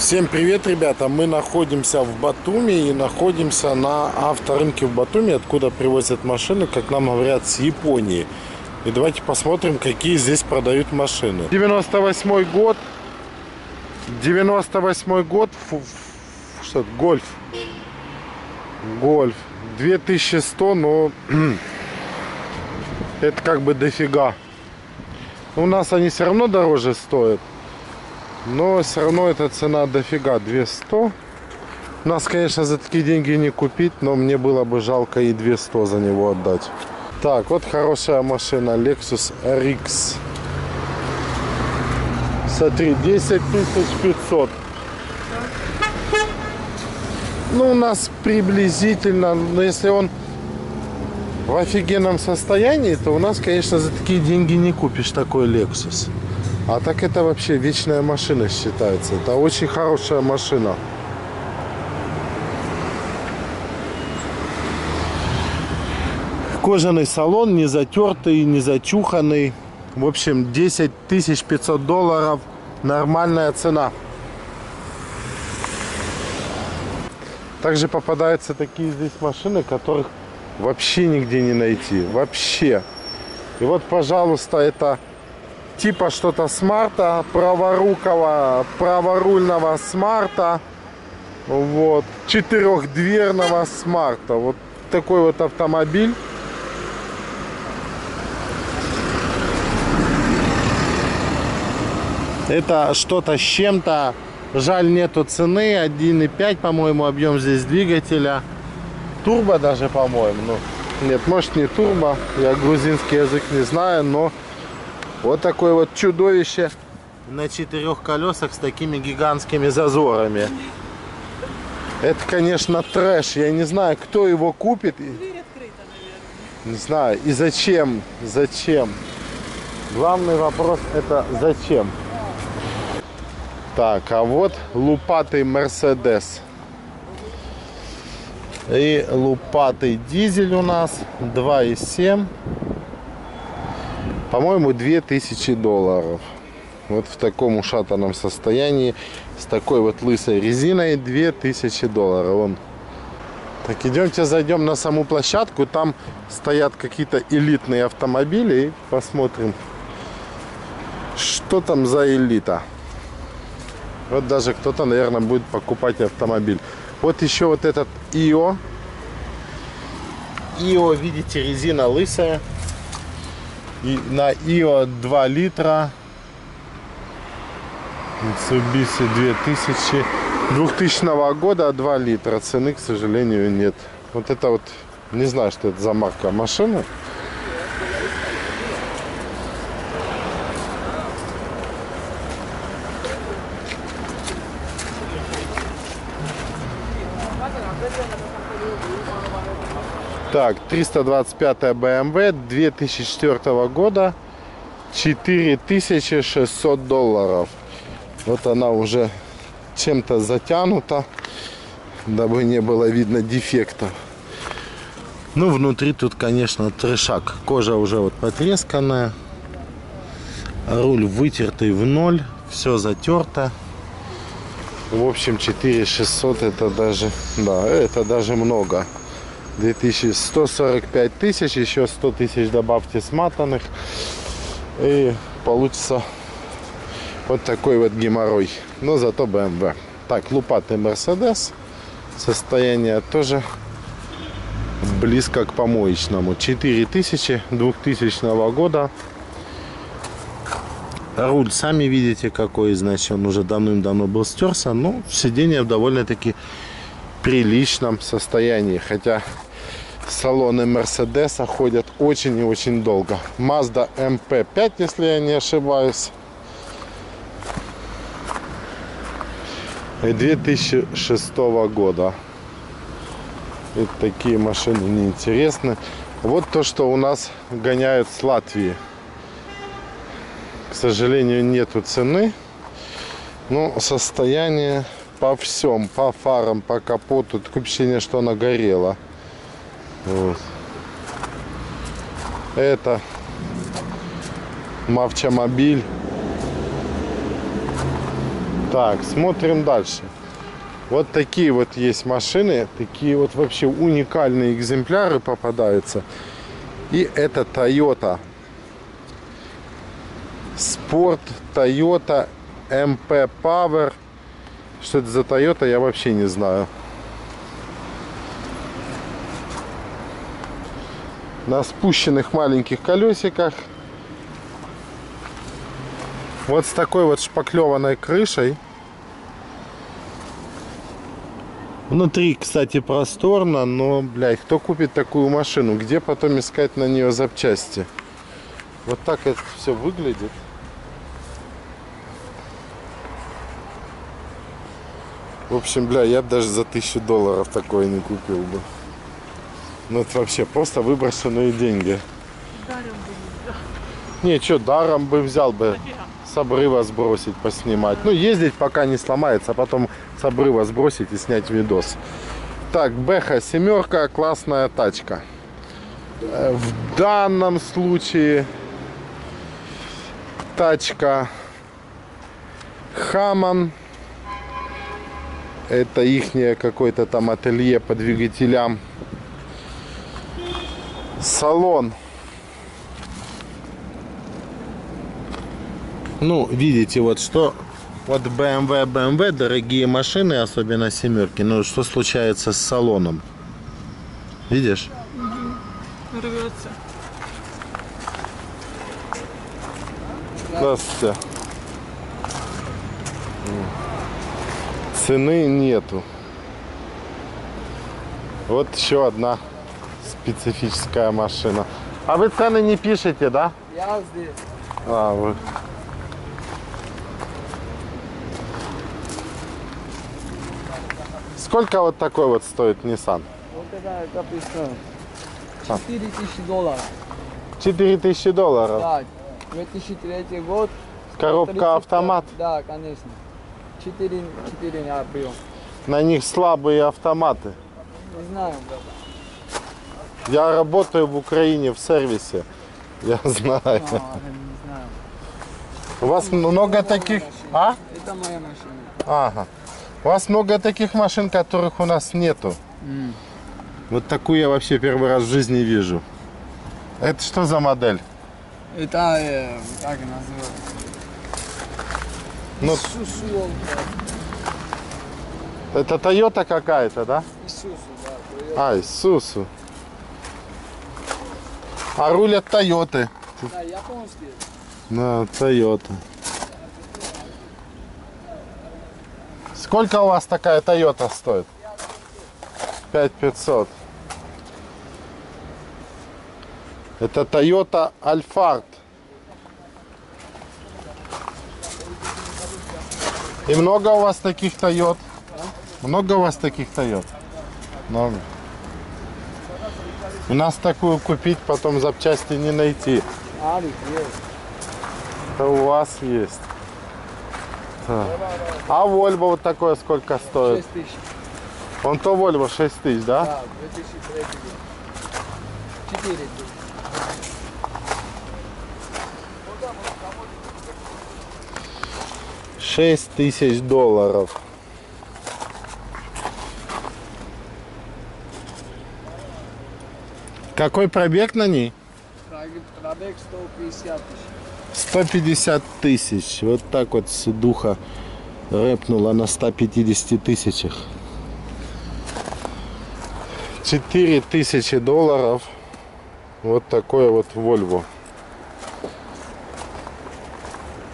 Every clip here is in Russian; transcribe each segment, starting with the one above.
Всем привет, ребята! Мы находимся в Батуми и находимся на авторынке в Батуми, откуда привозят машины, как нам говорят, с Японии. И давайте посмотрим, какие здесь продают машины. 98 год. 98 год. Фу, что это? Гольф. Гольф. 2100, но это как бы дофига. У нас они все равно дороже стоят. Но все равно эта цена дофига, 200. Нас, конечно, за такие деньги не купить, но мне было бы жалко и 200 за него отдать. Так, вот хорошая машина, Lexus RX. Смотри, 10 500. Ну, у нас приблизительно, но если он в офигенном состоянии, то у нас, конечно, за такие деньги не купишь такой Lexus. А так это вообще вечная машина считается. Это очень хорошая машина. Кожаный салон, не затертый, не зачуханный. В общем, 10 500 долларов. Нормальная цена. Также попадаются такие здесь машины, которых вообще нигде не найти. Вообще. И вот, пожалуйста, это типа что-то смарта, праворукого, праворульного смарта, вот, четырехдверного смарта. Вот такой вот автомобиль. Это что-то с чем-то. Жаль, нету цены. 1,5, по-моему, объем здесь двигателя. Турбо даже, по-моему. Ну, нет, может не турбо. Я грузинский язык не знаю, но вот такое вот чудовище на четырех колесах с такими гигантскими зазорами. Это, конечно, трэш. Я не знаю, кто его купит. Не знаю. И зачем? Зачем? Главный вопрос это зачем? Так, а вот лупатый Мерседес. И лупатый дизель у нас 2,7 по-моему, 2000 долларов. Вот в таком ушатанном состоянии, с такой вот лысой резиной, 2000 долларов. Вон. Так, идемте зайдем на саму площадку. Там стоят какие-то элитные автомобили. И посмотрим, что там за элита. Вот даже кто-то, наверное, будет покупать автомобиль. Вот еще вот этот ИО. ИО, видите, резина лысая. И на ИО 2 литра. Mitsubishi 2000. 2000 года 2 литра. Цены, к сожалению, нет. Вот это вот, не знаю, что это за марка машины. Так, 325 BMW 2004 года 4600 долларов. Вот она уже чем-то затянута, дабы не было видно дефектов. Ну, внутри тут, конечно, трешак. Кожа уже вот потресканная. Руль вытертый в ноль. Все затерто. В общем, 4600 это даже, да, это даже много. 2145 тысяч, еще 100 тысяч добавьте сматанных. И получится вот такой вот геморрой. Но зато BMW. Так, лупатый Mercedes. Состояние тоже близко к помоечному. 4000 2000 года. Руль, сами видите, какой, значит, он уже давным-давно был стерся. Но сиденье в довольно-таки приличном состоянии. Хотя салоны Мерседеса ходят очень и очень долго. Mazda MP5, если я не ошибаюсь. И 2006 года. И такие машины неинтересны. Вот то, что у нас гоняют с Латвии. К сожалению, нету цены. Но состояние по всем, по фарам, по капоту. Такое впечатление, что она горела. Вот. Это Мавча Мобиль. Так, смотрим дальше. Вот такие вот есть машины, такие вот вообще уникальные экземпляры попадаются. И это Toyota. Sport Toyota MP Power. Что это за Toyota, я вообще не знаю. На спущенных маленьких колесиках. Вот с такой вот шпаклеванной крышей. Внутри, кстати, просторно, но, блядь, кто купит такую машину? Где потом искать на нее запчасти? Вот так это все выглядит. В общем, бля, я бы даже за тысячу долларов такое не купил бы. Ну это вообще просто выброшенные деньги. Не, что, даром бы взял бы с обрыва сбросить, поснимать. Ну, ездить пока не сломается, а потом с обрыва сбросить и снять видос. Так, Бэха семерка, классная тачка. Э, В данном случае тачка Хаман. Это ихнее какое-то там ателье по двигателям. Салон. Ну, видите, вот что вот BMW, BMW, дорогие машины, особенно семерки, ну что случается с салоном? Видишь? Рвется. Здравствуйте. Цены нету. Вот еще одна специфическая машина. А вы цены не пишете, да? Я здесь. А, вы. Сколько вот такой вот стоит Nissan? Вот это написано. А. 4000 долларов. 4000 долларов. Да, 2003 год. Коробка 35. автомат. Да, конечно. 4, 4 объем. На них слабые автоматы. Не знаю. Я работаю в Украине в сервисе. Я знаю. А, не знаю. У вас много таких... А? Это моя машина. Ага. У вас много таких машин, которых у нас нету. Вот такую я вообще первый раз в жизни вижу. Это что за модель? Это, э, как называется? Ну, Исусу, это Toyota какая-то, да? Исусу, да. Toyota. А, Исусу. А руль от Тойоты. Да, японский. На Тойота. Сколько у вас такая Тойота стоит? 5500. Это Toyota Alphard. И много у вас таких Тойот? Много у вас таких Тойот? Много. У нас такую купить, потом запчасти не найти. Есть. Это у вас есть. Так. А Volvo вот такое сколько стоит? 6 тысяч. Он то Volvo 6 тысяч, да? Да, 2003 год. 4 тысячи. Шесть тысяч долларов. Какой пробег на ней? Пробег 150 тысяч. 150 тысяч. Вот так вот с духа рэпнула на 150 тысячах. 4 тысячи долларов. Вот такое вот Volvo.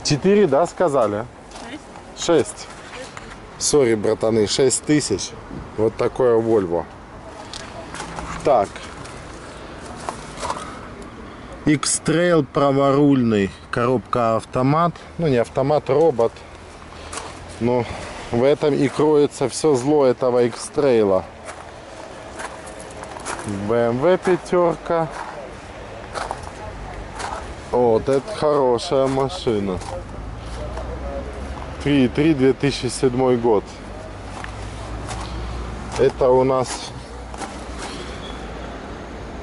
4, да, сказали? 6. Сори, братаны, 6 тысяч. Вот такое Volvo. Так. X-Trail праворульный. Коробка автомат. Ну, не автомат, робот. Но в этом и кроется все зло этого X-Trail. BMW пятерка. Вот это хорошая машина. 3.3 2007 год. Это у нас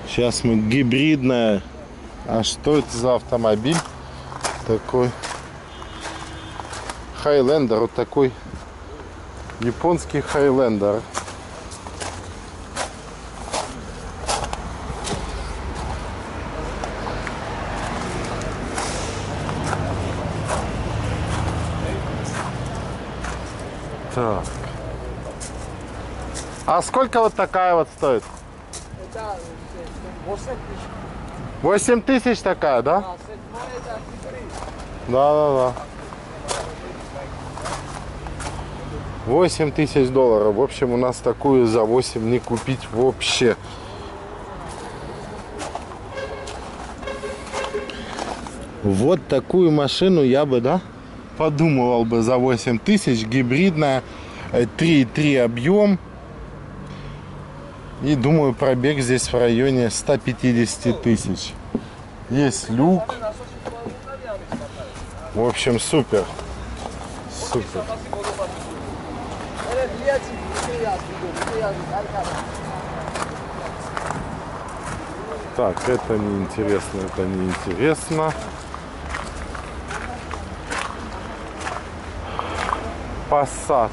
сейчас мы гибридная. А что это за автомобиль такой? Хайлендер, вот такой японский Хайлендер. Так. А сколько вот такая вот стоит? Это 8 тысяч. 8 тысяч такая, да? Седьмая это 4. Да, да, да. 8 тысяч долларов. В общем, у нас такую за 8 не купить вообще. Вот такую машину я бы, да, подумывал бы за 8 тысяч. Гибридная, э, 3,3 объем. И думаю, пробег здесь в районе 150 тысяч. Есть люк. В общем, супер. Супер. Так, это неинтересно, это неинтересно. Passat.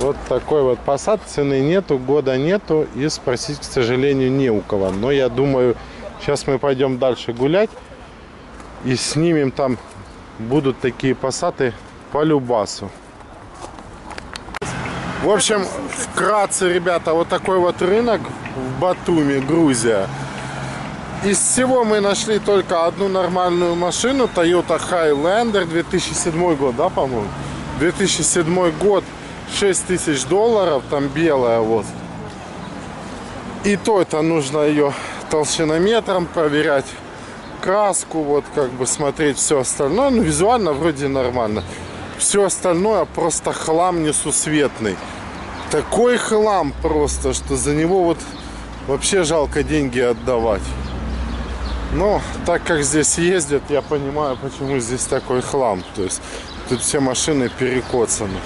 Вот такой вот Passat, цены нету, года нету и спросить, к сожалению, не у кого. Но я думаю, сейчас мы пойдем дальше гулять и снимем там будут такие пассаты по любасу. В общем, вкратце, ребята, вот такой вот рынок в Батуми, Грузия. Из всего мы нашли только одну нормальную машину, Toyota Highlander, 2007 год, да, по-моему? 2007 год, 6 тысяч долларов, там белая вот. И то это нужно ее толщинометром проверять, краску, вот как бы смотреть все остальное. Ну, визуально вроде нормально. Все остальное просто хлам несусветный. Такой хлам просто, что за него вот вообще жалко деньги отдавать. Но так как здесь ездят, я понимаю, почему здесь такой хлам. То есть тут все машины перекоцаны.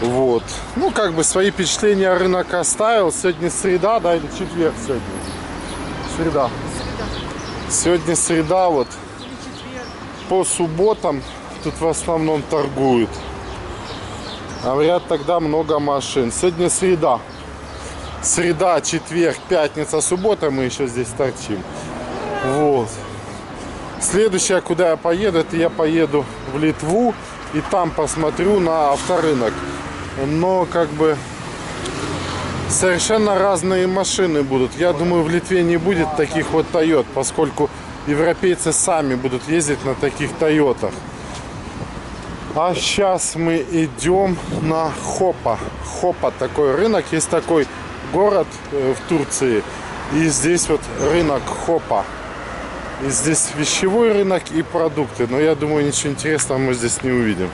Вот. Ну, как бы свои впечатления рынок оставил. Сегодня среда, да, или четверг сегодня? Среда. Сегодня среда, вот. По субботам тут в основном торгуют. А говорят, тогда много машин. Сегодня среда. Среда, четверг, пятница, суббота мы еще здесь торчим. Вот. Следующее, куда я поеду, это я поеду в Литву и там посмотрю на авторынок. Но как бы совершенно разные машины будут. Я думаю, в Литве не будет таких вот Тойот, поскольку европейцы сами будут ездить на таких Тойотах. А сейчас мы идем на Хопа. Хопа такой рынок. Есть такой город э, в Турции. И здесь вот рынок Хопа. И здесь вещевой рынок и продукты. Но я думаю, ничего интересного мы здесь не увидим.